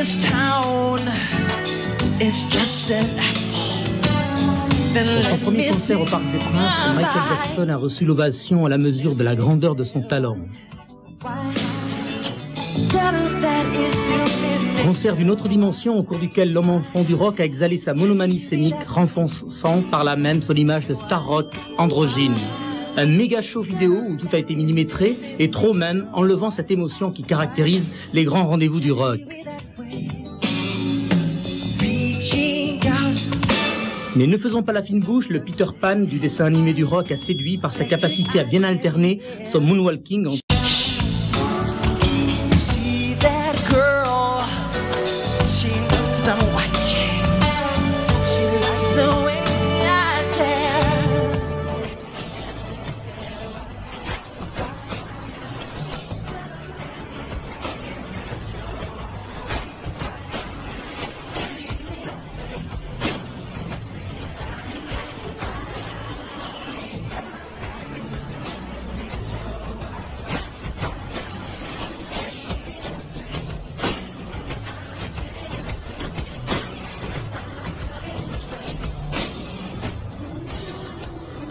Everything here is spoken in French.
this Pour son premier concert au Parc des Princes, Michael Jackson a reçu l'ovation à la mesure de la grandeur de son talent. Concert d'une autre dimension au cours duquel l'homme enfant du rock a exhalé sa monomanie scénique, renfonçant par la même son image de star rock androgyne. Un méga show vidéo où tout a été millimétré et trop même, enlevant cette émotion qui caractérise les grands rendez-vous du rock. Mais ne faisons pas la fine bouche, le Peter Pan du dessin animé du rock a séduit par sa capacité à bien alterner son moonwalking en